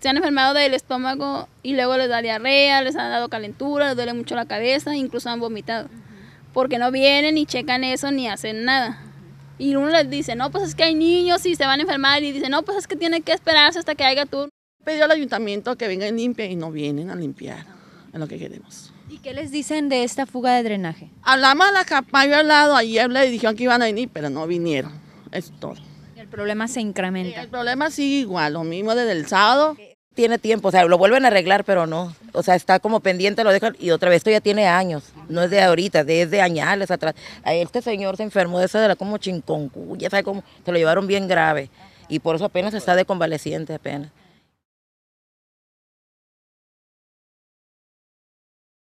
se han enfermado del estómago y luego les da diarrea, les han dado calentura, les duele mucho la cabeza, incluso han vomitado. Porque no vienen ni checan eso ni hacen nada. Y uno les dice, no, pues es que hay niños y se van a enfermar. Y dice, no, pues es que tienen que esperarse hasta que haya turno. Pidió al ayuntamiento que vengan limpia y no vienen a limpiar. Es lo que queremos. ¿Y qué les dicen de esta fuga de drenaje? Hablamos a la capa, yo he hablado, ayer le dijeron que iban a venir, pero no vinieron. Es todo. El problema se incrementa. El problema sigue igual, lo mismo desde el sábado. Tiene tiempo, o sea, lo vuelven a arreglar, pero no. O sea, está como pendiente, lo dejan y otra vez esto ya tiene años. No es de ahorita, desde añales atrás. Este señor se enfermó de esa de la como chinconcuya, ¿sabe cómo? Se lo llevaron bien grave. Y por eso apenas está de convaleciente apenas.